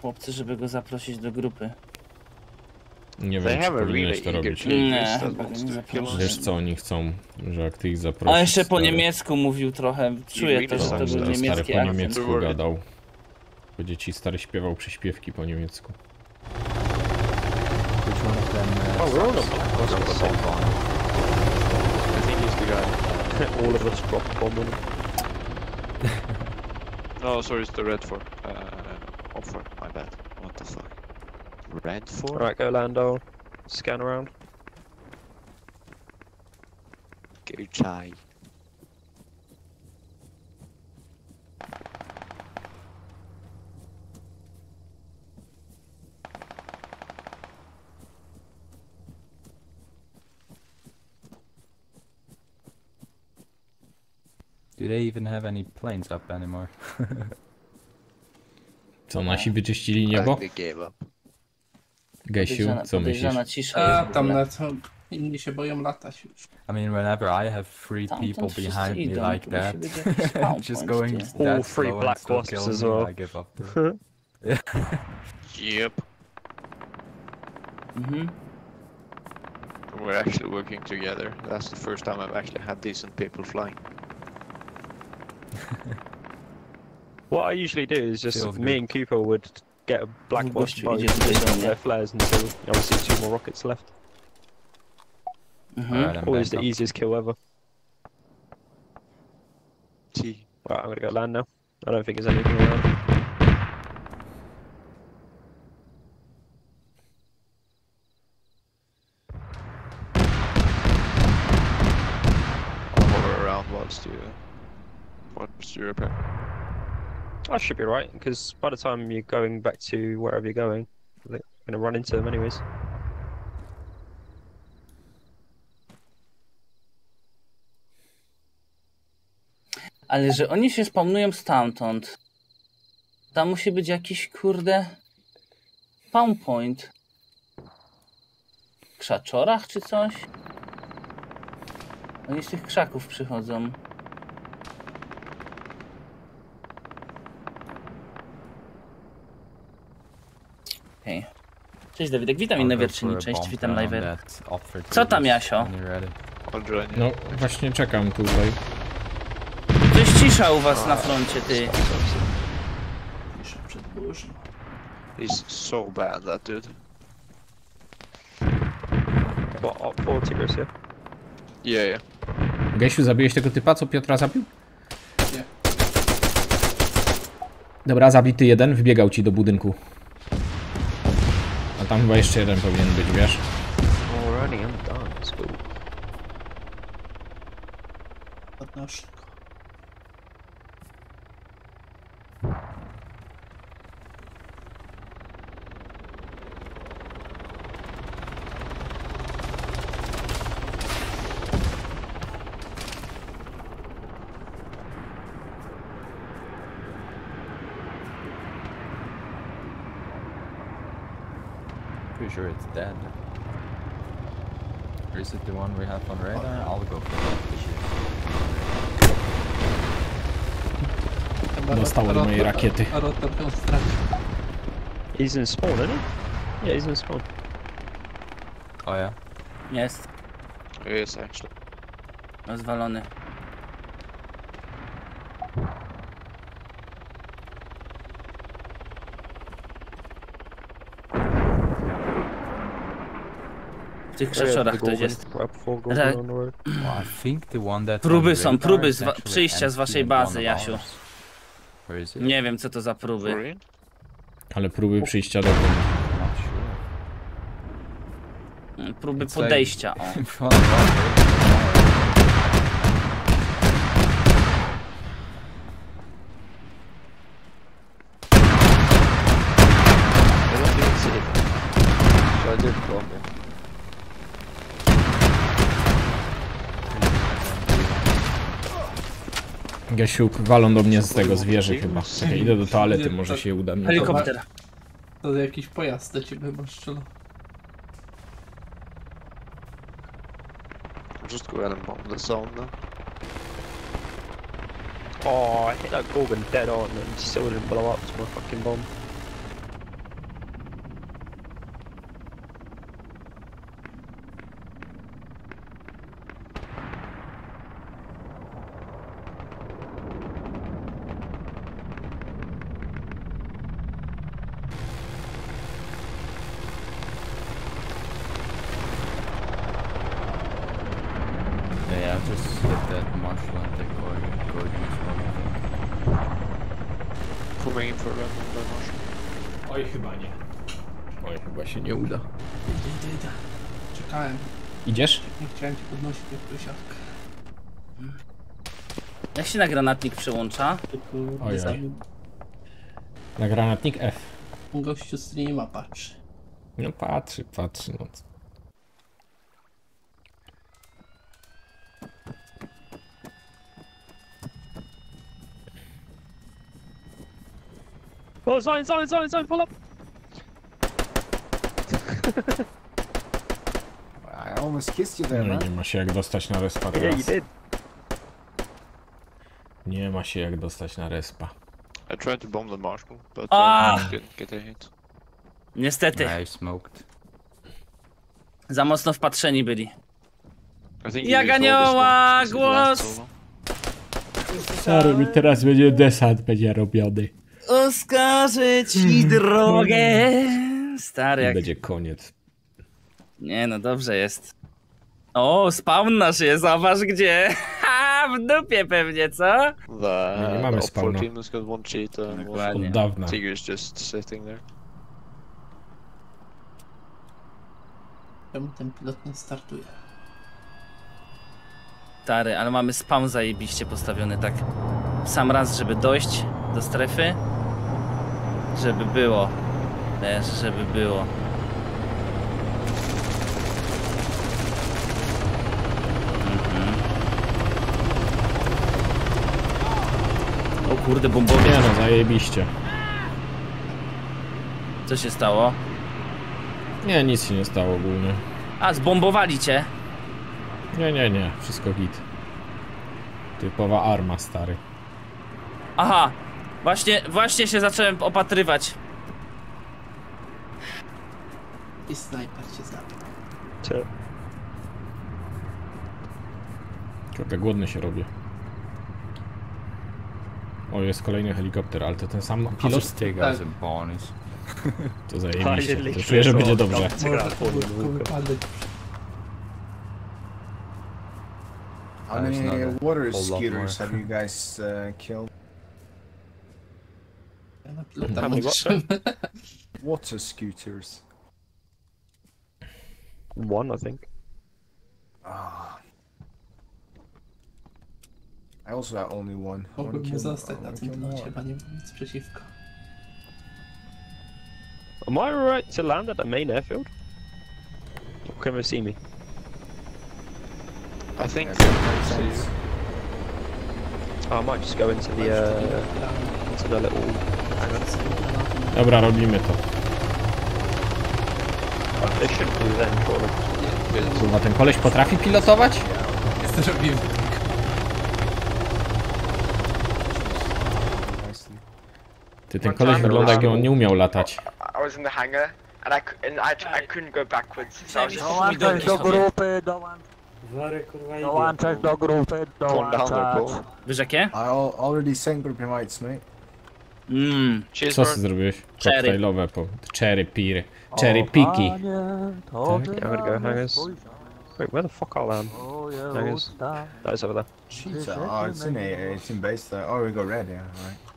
Chłopcy, żeby go zaprosić do grupy. Nie They wiem, czy have a powinieneś really to eager robić. Nie, that chyba wants nie to kill zaproszę. us. Wiesz co oni chcą, że jak ty ich zaprosisz... A jeszcze po stary, niemiecku mówił trochę. Czuję to, że to był stary niemiecki po akcent. niemiecku gadał. Będzie ci stary śpiewał przyśpiewki po niemiecku. Which one of them? Uh, Oh, we're all sucks? not Drop bomb on. I think he's the guy. *laughs* All of us drop a bomb on him. No, *laughs* sorry, it's the red for. Uh, Oxford, my bad. What the fuck? Red for? Alright, go Lando. Scan around. Go chai. Do they even have any planes up anymore? *laughs* Co, nasi wyczyścili I niebo? think they gave up. Gesiu, Podejrzana- co myślisz? podejrzana cisza A, jest w tam ogóle. na to inni się boją latać już. I mean, whenever I have three Tamtąd people wszyscy behind me idą, like tu musi that, być jakiś *laughs* just point, going ty. All that three slow black and still wasps killing as me, well. I give up. *laughs* Yep. Mhm. We're actually working together. That's the first time I've actually had decent people flying. *laughs* What I usually do is just Feels me good. and Cooper would get a black Dwóch wasp gościu bow idzie tutaj do and mnie. their flares until obviously two more rockets left. Mhm. Alright, I'm Always the up. easiest kill ever. T. Right, I'm gonna go land now. I don't think there's anything around. Repair. I should be right because by the time you're going back to wherever you're going, you're gonna run into them anyways. Ale że oni się spawnują stamtąd. Tam musi być jakiś kurde. Spawn point. W krzaczorach czy coś? Oni z tych krzaków przychodzą. Okej. Cześć Dawidek, witam inne wierczyni, cześć, witam down live. that Oxford Co tam, Jasio? No, właśnie czekam tutaj. Jest cisza u was na froncie, ty. Piszę przed burzą. He's so bad, that dude. Op 4 Tigris here? Yeah, yeah. Gesiu, zabiłeś tego typa, co Piotra zabił? Nie. Dobra, zabity jeden, wbiegał ci do budynku. Tam chyba jeszcze jeden powinien być, wiesz? Alrighty, I'm done. Let's go. Podnoszę sure it's dead. Or is it the one we have on radar? I'll go for that. Chyba Dostało rot- mojej rot- rakiety. Rotor ją stracił. He's in spawn, isn't he? Yeah, he's in spawn. Oh yeah? Jest, Yes, actually. rozwalony. Tych krzaczorach ktoś jest. I think the one that Próby są, próby z przyjścia z waszej bazy, Jasiu. Nie wiem co to za próby. Ale próby przyjścia do domu. Not próby podejścia. O. *laughs* Front of us. I don't even see it. So I did bomb him. Gasiuk, walą do mnie z tego, z wieży chyba. Czekaj, idę do toalety, może się uda mi. to- Helikopter. To jakiś pojazd do ciebie chyba strzela. Just go ahead and bomb the zone now. Oh, I hit that Gorgon dead on and still didn't blow up to my fucking bomb. Się na granatnik przełącza? Tylko Ojej. Na granatnik F. gościu z nie ma patrzy. No patrzy, patrzy. No. Oh, Zion, Zion, Zion, Zion, pull up! I almost kissed you there, No man. nie ma się jak dostać na respa Yeah, you teraz. did. Nie ma się jak dostać na respa. I tried to bomb the marshal, but Ah! uh, didn't get a hit. Niestety, I smoked. za mocno wpatrzeni byli. Jak anioła, głos! Sorry, mi teraz będzie desant będzie robiony. Oskarżę ci drogę. Stary, jak... Będzie koniec. Nie no, dobrze jest. O, spawn nasz jest, zobacz gdzie. W dupie pewnie, co? The, Nie, nie mamy spawna. Od dawna. Tiger's just sitting there. Czemu ten pilot nie startuje? Stary, ale mamy spawn zajebiście postawiony tak w sam raz, żeby dojść do strefy. Żeby było. Też, żeby było. Mhm. O kurde, bombowie. Nie no, zajebiście. Co się stało? Nie, nic się nie stało ogólnie. A, zbombowali cię. Nie, nie, nie, wszystko git. Typowa arma, stary. Aha, właśnie, właśnie się zacząłem opatrywać. I snajper cię zabił. Kurde, głodny się robię. O, jest kolejny helikopter, ale to ten sam pilot? just take as a bonus. To zajebiście. To czuję, że będzie dobrze. Może powolutku wypadek. How many water scooters have you guys uh, killed? How many. Water scooters. one, I think. Ah. I also have only one. I wanna Mógłbym kill- mu zostać I na wanna tym kill pilocie, more. chyba nie mam nic przeciwko. Am I right to land at the main airfield? Or can they see me? I think Yeah, that makes sense. Oh, I might just go into the uh, into the little hangar. Dobra, robimy to. They shouldn't do then, surely. Kurwa, ten koleś potrafi pilotować? Zrobimy. Nicely. Ty, ten koleś wygląda jakby on nie umiał latać. I was in the hangar and I, c- and I, I couldn't go backwards. So I was just Dołączać do grupy, dołączać do grupy, One down there, bro. Wiesz jakie? I al already sank group mates, mate. Mmm, Co ty zrobiłeś? Cherry. Koktajlowe, po... cherry piry. Cherry piki. Yeah, I'm gonna go hangars. Wait, where the fuck are land? Hangars. That is over there. Cheetah. Oh, it's in a, it's in base there. Oh, we got red, yeah, alright.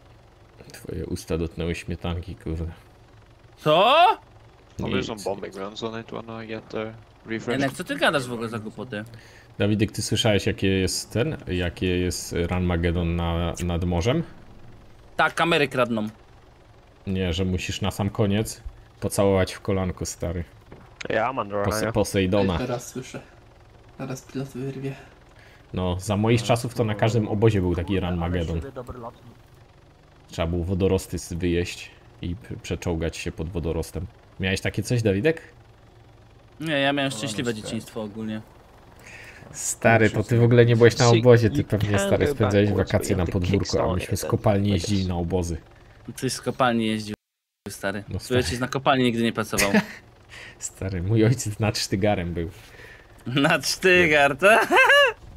Twoje usta dotknęły śmietanki, kurde. co? Some bombing runs on it when I get. Refresh. Janek, co ty gadasz w ogóle za głupoty? Dawidek, ty słyszałeś jakie jest ten, jakie jest Ranmagedon na, nad morzem? Tak, kamery kradną. Nie, że musisz na sam koniec pocałować w kolanko, stary. I'm under Pose Poseidona. Teraz słyszę. Teraz pilot wyrwie. No, za moich czasów to na każdym obozie był taki Ranmagedon. Trzeba było wodorosty wyjeść i przeczołgać się pod wodorostem. Miałeś takie coś, Dawidek? Nie, ja miałem szczęśliwe dzieciństwo ogólnie. Stary, to ty w ogóle nie byłeś na obozie, ty pewnie stary spędzałeś wakacje na to podwórku, a myśmy z kopalni jeździli na obozy. Coś z kopalni jeździł, stary. No Twój ojciec na kopalni nigdy nie pracował. *laughs* Stary, mój ojciec nad Sztygarem był. Na Sztygar, tak?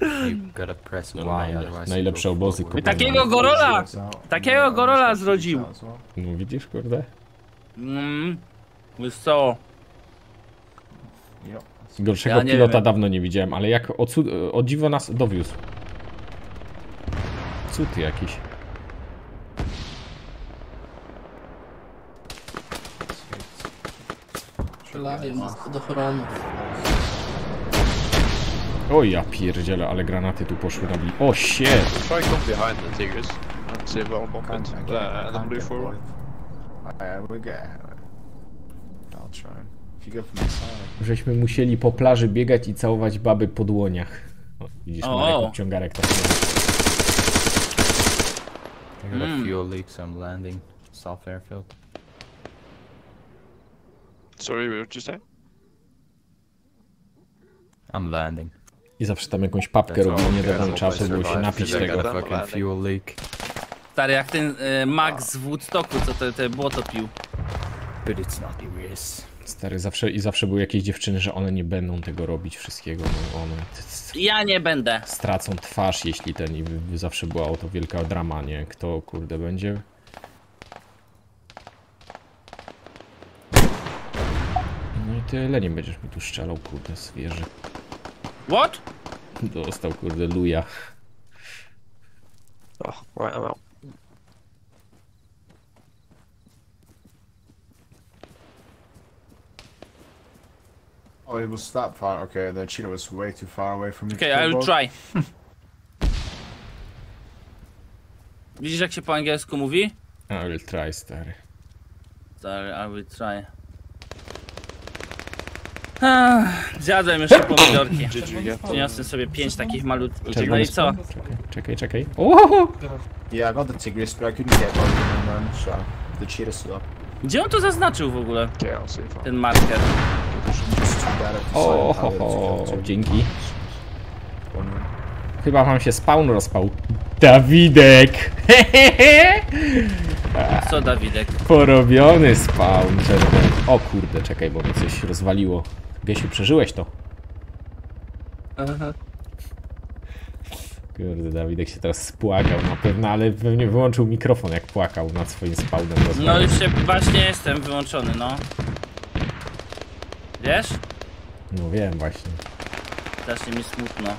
You gotta press Y, otherwise Najlepsze you go obozy forward. I takiego gorola! Takiego gorola zrodził. No widzisz, kurde? Mm. Wiesz co? Gorszego Ja nie pilota wiem. dawno nie widziałem, ale jak o, cud, o dziwo nas dowiózł. Cud jakiś. Strzelają nas pod ochroną. O ja pierdzielę, ale granaty tu poszły na bli... O shit! Try come behind the Tigers and see if I'll bump it. Uh, then move forward. Alright, we get. I'll try. If you go from the side. Żeśmy musieli po plaży biegać i całować baby po dłoniach. O, widzisz, O. Marek obciągarek tak. I got a Mm. fuel leak, so I'm landing. South airfield. Sorry, what did you say? I'm landing. I zawsze tam jakąś papkę robili, nie Okay, dodam that's czasu, all. było się napić tego. fucking fuel leak. Stary, jak ten e, Max z Woodstocku, co te, te błoto pił. But it's not race. Stary, zawsze i zawsze były jakieś dziewczyny, że one nie będą tego robić wszystkiego, no one Ja nie będę. stracą twarz, jeśli ten i zawsze była o to wielka drama, nie? Kto kurde będzie? No i tyle, nie będziesz mi tu strzelał, kurde, z wieży. What? Dostał, kurde, luja. Oh, right, I'm out. Oh, it was that far. Okay, the cheetah was way too far away from me. Okay, I will try. *laughs* Widzisz jak się po angielsku mówi? I will try, stary. Stary, I will try. Ach, Zjadłem jeszcze pomidorki. Przyniosłem sobie pięć takich malutkich. No i co? Czekaj, czekaj, czekaj. O! both. Yeah, I got the Tigris, but I couldn't get one of them, man, so the cheetah. Gdzie on to zaznaczył w ogóle? Ten marker. Just too bad at the O, side ho, of how ho, to kill two. dzięki. Chyba wam się spawn rozpał. Dawidek! *laughs* Co Dawidek? Porobiony spawn czerwony. O kurde, czekaj, bo mi coś rozwaliło. Gesiu, przeżyłeś to? Kurde, Dawidek się teraz spłakał na pewno, ale pewnie wyłączył mikrofon jak płakał nad swoim spawnem. No już się właśnie jestem wyłączony, no. Wiesz? No wiem właśnie. Zacznie mi smutno.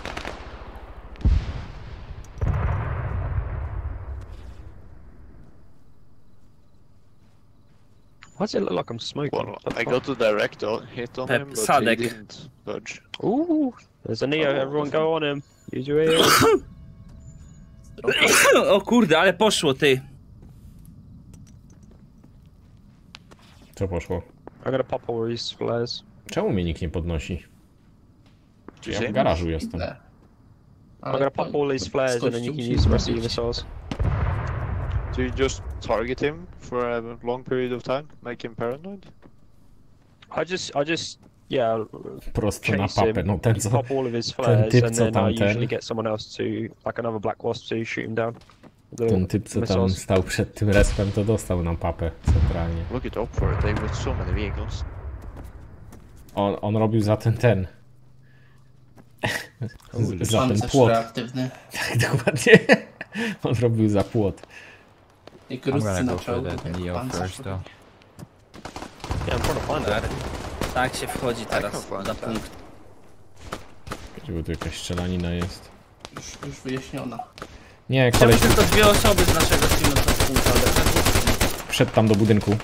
Why does it look like I'm smoking? Well, I fuck? got the direct on- hit on Pep him, but Sadek. he didn't budge. Ooh, there's a Neo. Oh, Everyone go on him. Use your ears. O *coughs* oh, kurde, ale poszło ty. Co poszło? I'm gonna pop all these flares. Czemu mnie nikt nie podnosi? Did you Ja see w garażu jestem. I'm gonna pop all these flares and then you can use the rest of your missiles. Do you just target him for a long period of time, make him paranoid? I just, I just, yeah, Prosto na chase papę. him, No ten co... pop all of his flares, typ, and co then tam I ten- usually get someone else to, like another Black Wasp, to shoot him down. The Ten typ co tam missiles. stał przed tym respem to dostał na papę centralnie. Look it up for it, they've got so many vehicles. On, on robił za ten ten. za ten Pancerz płot. reaktywny. *laughs* Tak, dokładnie. On robił za płot. I I'm kruscy gonna na go for that jak Neo first though. Yeah, I'm trying to find it. Tak się wchodzi teraz na that. punkt. Bo tu jakaś strzelanina jest. Już, już wyjaśniona. Nie, koleś tylko dwie osoby z naszego teamu są w punkcie, ale tak wszedł tam do budynku.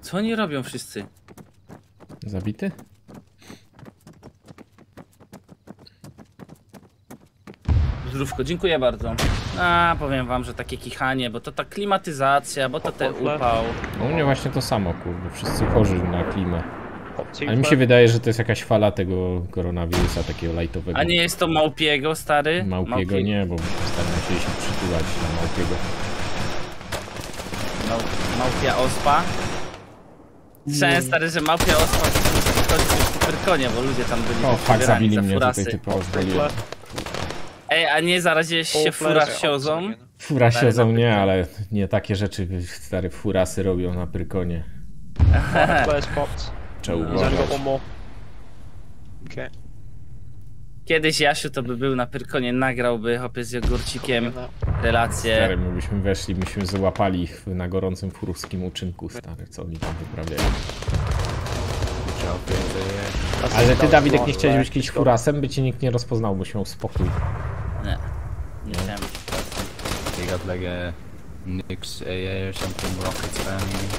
Co oni robią wszyscy? Zabity? Zdrówko, dziękuję bardzo. A, powiem wam, że takie kichanie, bo to ta klimatyzacja, bo to ten upał. U mnie właśnie to samo, kurde. Wszyscy chorzy na klimę. Ale mi się wydaje, że to jest jakaś fala tego koronawirusa, takiego lightowego. A nie jest to Małpiego, stary? Małpiego nie, bo staramy się się przytulać na Małpiego. Mał, małpia ospa. Słyszałem, stary, że małpia ospa chodzi w Pyrkonie, bo ludzie tam byli O, fuck, pobierani zabili za mnie tutaj, rozwaliłem. Ej, a nie zaraziłeś się furasiozą? Fura Stary, siedzą na nie, Pyrkonie. ale nie takie rzeczy stare furasy robią na popped. Trzeba uważać. Kiedyś Jasiu to by był na Pyrkonie, nagrałby hopie z jogurcikiem relacje. Stary, my byśmy weszli, myśmy załapali ich na gorącym furuskim uczynku, stary, co oni tam wyprawiają. Ale ty, Dawidek, nie chciałeś być kiedyś furasem, by cię nikt nie rozpoznał, byś miał spokój. Nie, nie chciałem. They got like a Nyx AA or something, rocket spamming.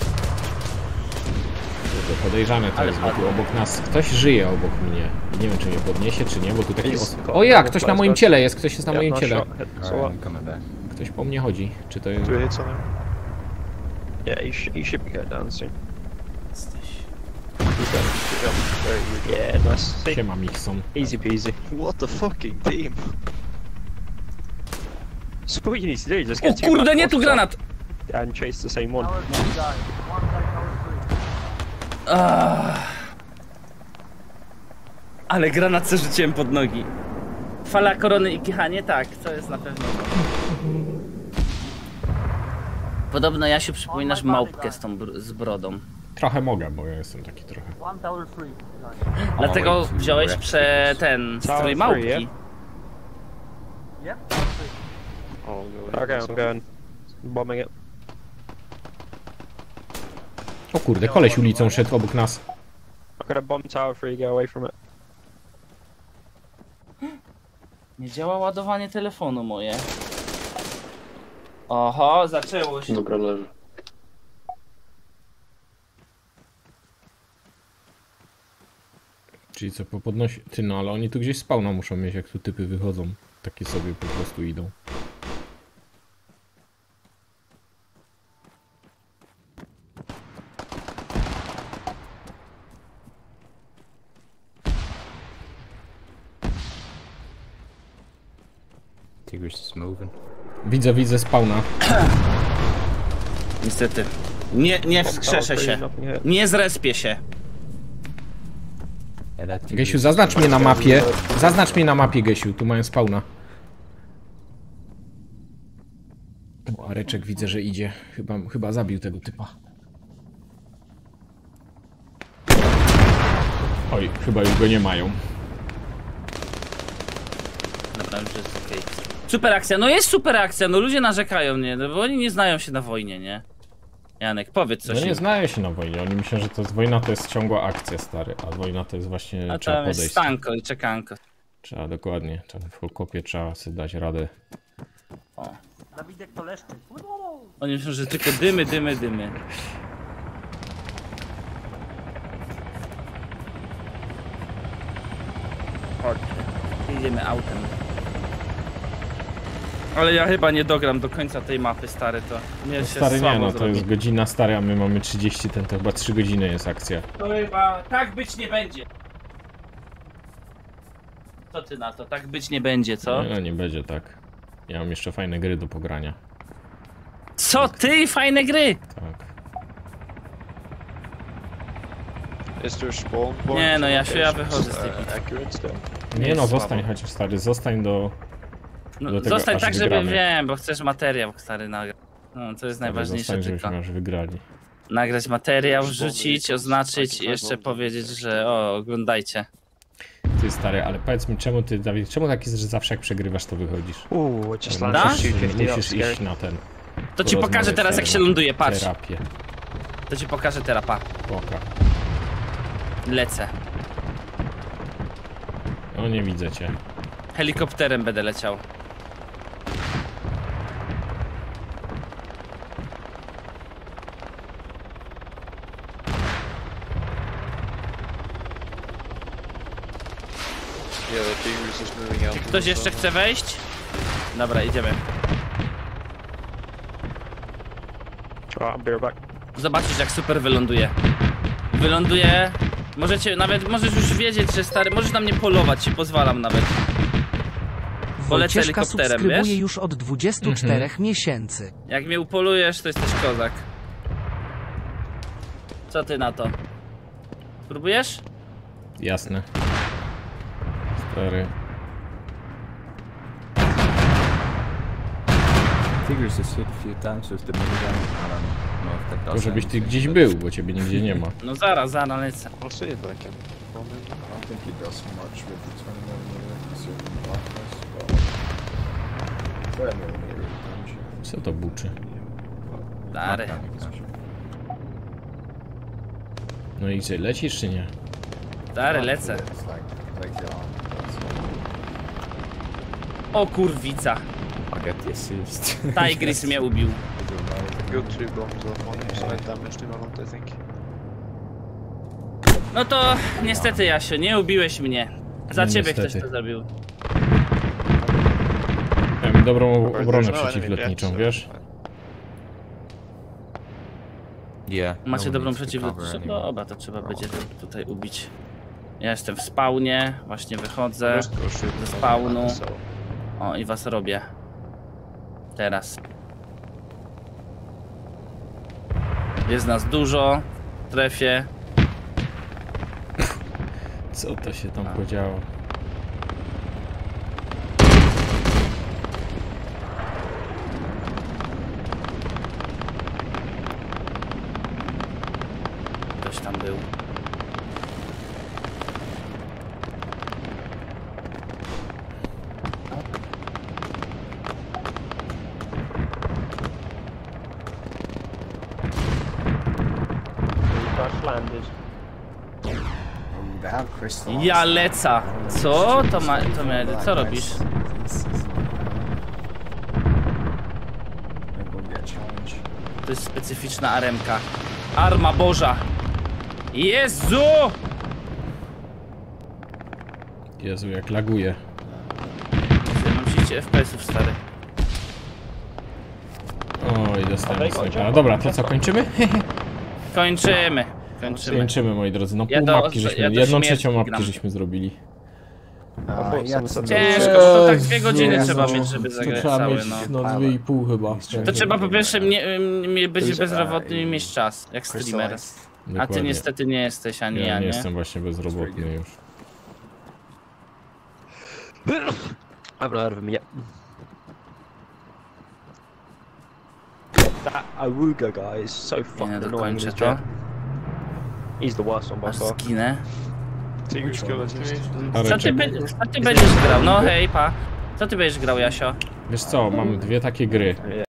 Kurde, podejrzane to Ale jest, bo tu obok nas ktoś żyje obok mnie. Nie wiem, czy mnie podniesie, czy nie, bo tu taki... Os... O ja, ktoś na moim ciele jest, ktoś jest na Yeah, moim ciele. Ktoś po mnie chodzi. Czy to jest... Yeah, he, sh- he should be going down soon. Yeah, nice. Siema, Michson. Easy peasy. What the fucking team? Do is just O kurde, nie tu granat! and chase the same one. Ah. Ale granat co rzuciłem pod nogi. Fala korony i kichanie? Tak, to jest na pewno. Podobno Jasiu przypominasz małpkę z tą br- z brodą. Trochę mogę, bo ja jestem taki trochę... Dlatego wziąłeś prze ten strój małpki. three, Oh. Okay, I'm going. Bombing it. O kurde, koleś ulicą szedł obok nas. I've got a bomb tower for you, go away from it. Nie działa ładowanie telefonu moje. Oho, zaczęło się. Dobra, leży. Czyli co, po podnosi... Ty no, ale oni tu gdzieś spawna muszą mieć, jak tu typy wychodzą. Takie sobie po prostu idą. Moving. Widzę, widzę spawna. Niestety. Nie, nie wskrzeszę się. Nie zrespię się. Gesiu, zaznacz mnie na mapie. Zaznacz mnie na mapie, Gesiu. Tu mają spawna. O, Areczek widzę, że idzie. Chyba, chyba zabił tego typa. Oj, chyba już go nie mają. Dobra, już jest okej. Super akcja, no jest super akcja, no ludzie narzekają, nie? No bo oni nie znają się na wojnie, nie? Janek, powiedz No coś nie im. znają się na wojnie. Oni myślą, że to jest wojna to jest ciągła akcja, stary. A wojna to jest właśnie A trzeba tam jest podejść. stanko i czekanko. Trzeba dokładnie. Trzeba w okopie trzeba sobie dać radę. Dawidek to leszczy. Oni myślą, że tylko dymy, dymy, dymy. Chodźcie. Jedziemy autem. Ale ja chyba nie dogram do końca tej mapy, stary, to mnie się Stary nie, no to zrobi. jest godzina stary, a my mamy 30, ten to chyba 3 godziny jest akcja. To chyba tak być nie będzie. Co ty na to? Tak być nie będzie, co? Nie, no nie będzie tak. Ja mam jeszcze fajne gry do pogrania. Co ty? Fajne gry! Tak. Is there spawn point? Nie, no, ja się- ja wychodzę z tej uh, bitwy. Nie no, zostań chociaż stary, zostań do... No, Do tego zostań tak, żeby wiem, bo chcesz materiał stary nagrać. No, to jest najważniejsze Zostań, tylko. aż wygrali. Nagrać materiał, wrzucić, oznaczyć tak i jeszcze powiedzieć, że o, oglądajcie. Ty stary, ale powiedz mi czemu ty, Dawid, czemu tak jest, że zawsze jak przegrywasz to wychodzisz? Ooh, it just Musisz- landed 250 up, Musisz scary. iść na ten... To ci pokażę teraz jak się ląduje, patrz. Terapię. To ci pokażę teraz, pa. Poka. Lecę. No nie widzę cię. Helikopterem będę leciał. Yeah, the Tigris is moving out. Czy to ktoś jeszcze chce wejść? Dobra, idziemy. Zobaczysz jak super wyląduje. Wyląduje... Możecie, nawet możesz już wiedzieć, że stary, możesz na mnie polować, pozwalam nawet. Polecę Wojcieszka helikopterem, subskrybuje wiesz? już od 24 miesięcy. Jak mnie upolujesz, to jesteś kozak. Co ty na to? Spróbujesz? Jasne. Stary. Tigris has hit a few times with the minigun. I don't know if that Tylko does żebyś ty anything, gdzieś but- był, bo ciebie nigdzie nie ma. No zaraz, zaraz lecę. See if I can. Well, maybe. I don't think he does much with the 20 millimeter considering blackness, but 30 millimeter damage. Co to buczy? Stary. No i co, lecisz czy nie? Stary, lecę. It's like, like your arm. O kurwica. I get the assist. Tigris mnie ubił. Damaged him a lot, I think. No to niestety Jasio, nie ubiłeś mnie. Za No ciebie niestety. ktoś to zrobił. Miałem dobrą obronę no przeciwlotniczą, wiesz? Yeah. no Macie one dobrą przeciwlotniczą? anymore. Dobra, to trzeba będzie tu- tutaj ubić. Ja jestem w spawnie, właśnie wychodzę ze spawnu. south. O, i was robię. Teraz. Jest nas dużo w strefie. Co to się tam podziało? Ktoś tam był. Crash landed. Oh, they have crystal. Ja leca. Co? To ma... To. Co robisz? To jest specyficzna aremka. Arma Boża. Jezu! Jezu, jak laguje. Mam 30 FPS-ów, stary. Oj, dostałem snajpera. Dobra, to co, kończymy? *laughs* Kończymy. Kończymy. Kończymy, moi drodzy. No Ja pół do- mapki żeśmy, ja jedną trzecią mapki gram. żeśmy zrobili. Ciężko, to tak dwie godziny Jezu, trzeba mieć, żeby to zagrać trzeba cały, mieć, no. no dwie i pół chyba. To trzeba po pierwsze mnie, mnie być bezrobotnym i mieć czas, jak streamer. A ty niestety nie jesteś, ani ja, Ja nie nie? jestem właśnie bezrobotny już. Of him yet. That Awuga guy is so Nie, fucking no annoying He's the worst one by Aż far. zginę. Kill. Co ty, be- co ty będziesz grał? No hej, pa. Co ty będziesz grał, Jasio? Wiesz co, mam dwie takie gry.